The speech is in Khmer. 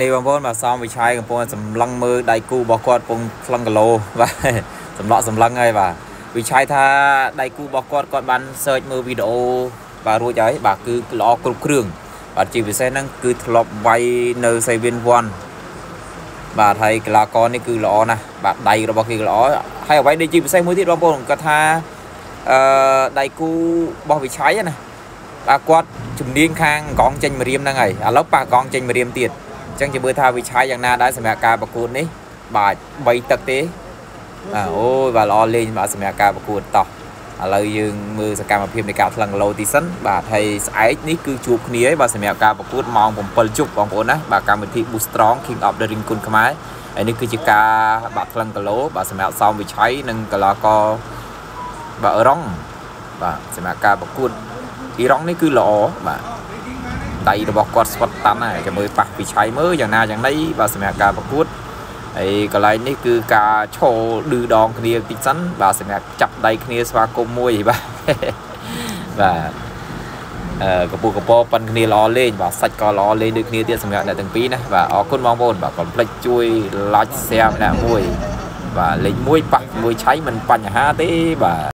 នេះបងប្អូនបាទសំវិឆ័យកំពុងសម្លឹងមើលដៃគូរបស់គាត់កំពុងថ្លឹងគីឡូបាទសម្លក់សម្លឹងហើយបាទវិឆ័យថាដៃគូរបស់គាត់គាត់បាន search មើលវីដេអូបាទរួចហើយបាទគឺល្អគ្រប់គ្រឿងបាទជាពិសេសហ្នឹងគឺធ្លាប់វាយនៅ Seven One បាទហើយកីឡាករនេះគឺល្អណាស់បាទដៃរបស់គេល្អហើយអ្វីដែលជាពិសេសមួយទៀតបងប្អូនគាត់ថាអឺដៃគូរបស់វិឆ័យណាបាទគាត់ជំនាញខាងកងចេញមរៀមហ្នឹងហើយឥឡូវប៉ះកងចេញមរៀមទៀតអញ្ចឹងជំរឿថាវិឆ័យយ៉ាងណាដែរសម្រាប់ការប្រកួតនេះបាទ3ទឹកទេបាទអូយបាទល្អលេងបាទសម្រាប់ការប្រកួតតោះឥឡូវយើងមើលសកម្មភាពនៃការថ្លឹងគីឡូទីសិនបាទហើយស្អែកនេះគឺជួបគ្នាហើយបាទសម្រាប់ការប្រកួតម៉ោង7ជប់បងប្អូនណាបាទកម្មវិធី Boost Strong King of the Ring គុណខ្មែរហើយនេះគឺជាការបាក់ថ្លឹងគីឡូបាទសម្រាប់សំវិឆ័យនិងកីឡាករបាទរ៉ុងបាទសម្រាប់ការប្រកួតអ៊ីរ៉ុងនេះគឺល្អបាទ ដៃរបស់គាត់ស្វិតតាន់ហើយចាំមើលប៉ះវិឆ័យមើលយ៉ាងណាយ៉ាងណីបាទសម្រាប់ការប្រកួតហើយកន្លែងនេះគឺការឈរឌឺដងគ្នាតិចសិនបាទសម្រាប់ចាប់ដៃគ្នាស្វាគមន៍មួយបាទបាទអឺកពូកពប៉ុនគ្នាល្អលេងបាទសាច់ក៏ល្អលេងដូចគ្នាទៀតសម្រាប់អ្នកទាំងពីរណាបាទអរគុណបងប្អូនបាទកុំភ្លេចជួយ like share ម្នាក់មួយបាទលេខ1ប៉ះមួយឆៃមិនបញ្ហាទេបាទ